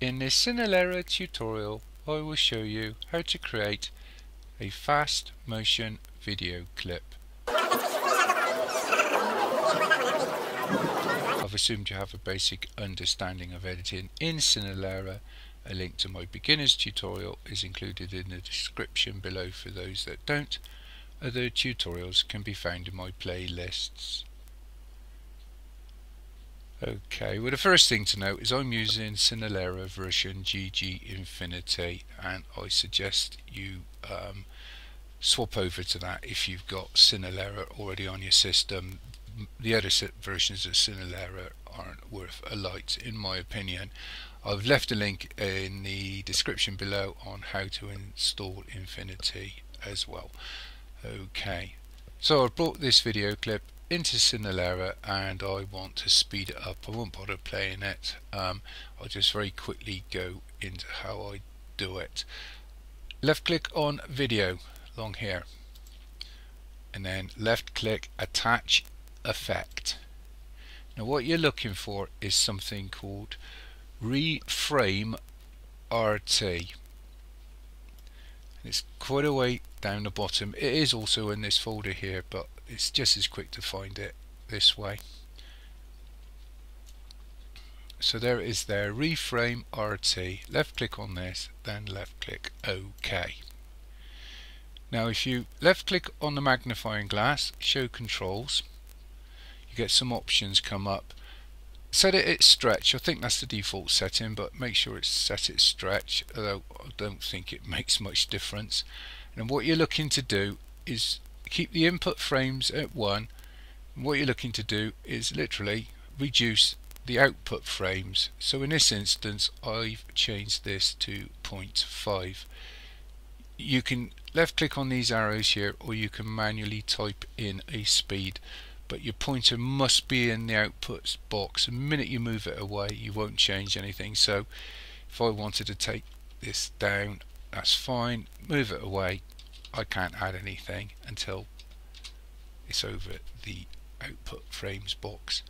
In this Cinelerra tutorial I will show you how to create a fast motion video clip. I've assumed you have a basic understanding of editing in Cinelerra. A link to my beginner's tutorial is included in the description below for those that don't. Other tutorials can be found in my playlists. Okay, well the first thing to note is I'm using Cinelerra version GG Infinity and I suggest you um, swap over to that if you've got Cinelerra already on your system. The other versions of Cinelerra aren't worth a light in my opinion. I've left a link in the description below on how to install Infinity as well. Okay, so I've brought this video clip into Cinelerra and I want to speed it up. I won't bother playing it. Um, I'll just very quickly go into how I do it. Left click on video along here and then left click attach effect. Now what you're looking for is something called reframe RT. It's quite a way down the bottom. It is also in this folder here but it's just as quick to find it this way. So there it is there reframe RT left click on this then left click OK. Now if you left click on the magnifying glass show controls you get some options come up. Set it at stretch. I think that's the default setting but make sure it's set at stretch although I don't think it makes much difference. And what you're looking to do is keep the input frames at 1 and what you're looking to do is literally reduce the output frames. So in this instance I've changed this to 0.5 you can left click on these arrows here or you can manually type in a speed but your pointer must be in the outputs box. The minute you move it away you won't change anything. So if I wanted to take this down that's fine. Move it away I can't add anything until it's over the output frames box.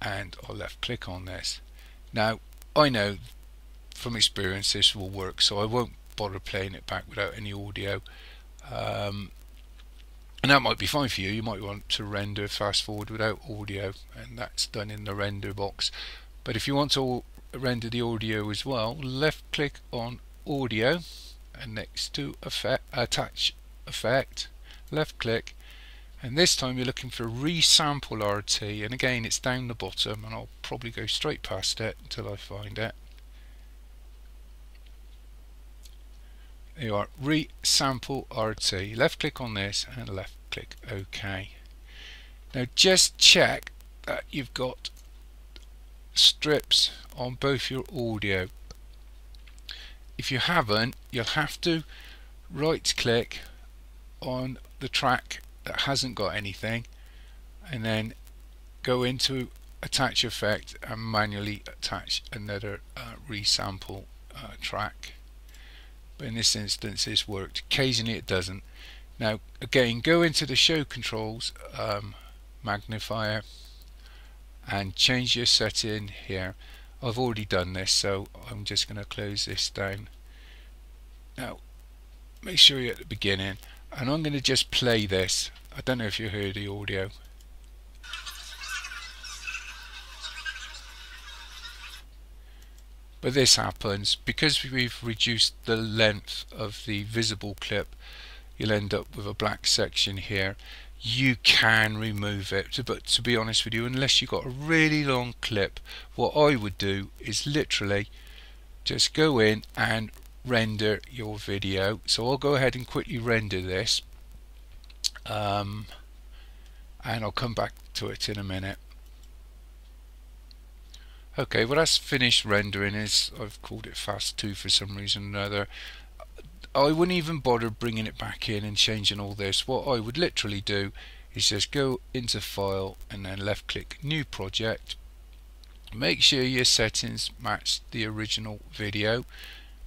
And I'll left click on this. Now I know from experience this will work so I won't bother playing it back without any audio. Um, and that might be fine for you. You might want to render fast forward without audio and that's done in the render box. But if you want to render the audio as well left click on audio and next to effect, attach effect left click. And this time you're looking for resample RT and again it's down the bottom and I'll probably go straight past it until I find it. There you are resample RT left click on this and left click OK. Now just check that you've got strips on both your audio if you haven't you'll have to right click on the track that hasn't got anything and then go into attach effect and manually attach another uh, resample uh, track. But in this instance this worked. Occasionally it doesn't. Now again go into the show controls um, magnifier and change your setting here I've already done this so I'm just going to close this down. Now make sure you're at the beginning and I'm going to just play this. I don't know if you heard the audio. But this happens because we've reduced the length of the visible clip you'll end up with a black section here you can remove it. But to be honest with you unless you've got a really long clip what I would do is literally just go in and render your video. So I'll go ahead and quickly render this. Um, and I'll come back to it in a minute. Okay well that's finished rendering. Is I've called it fast 2 for some reason or another I wouldn't even bother bringing it back in and changing all this. What I would literally do is just go into file and then left click new project. Make sure your settings match the original video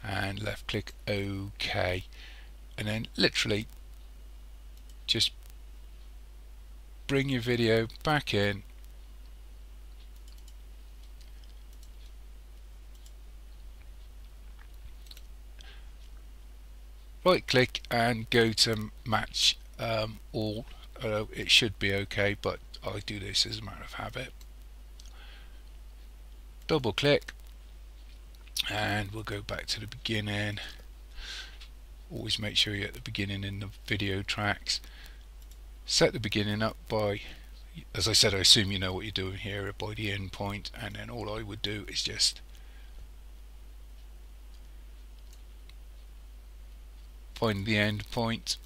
and left click OK and then literally just bring your video back in right click and go to match um, all. It should be okay but I do this as a matter of habit. Double click. And we'll go back to the beginning. Always make sure you're at the beginning in the video tracks. Set the beginning up by as I said I assume you know what you're doing here by the end point and then all I would do is just find the end point.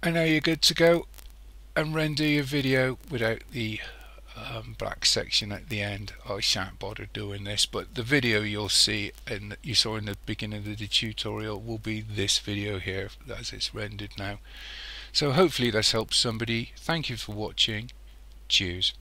And now you're good to go and render your video without the um, black section at the end. I shan't bother doing this but the video you'll see and you saw in the beginning of the tutorial will be this video here as it's rendered now. So hopefully this helps somebody. Thank you for watching. Cheers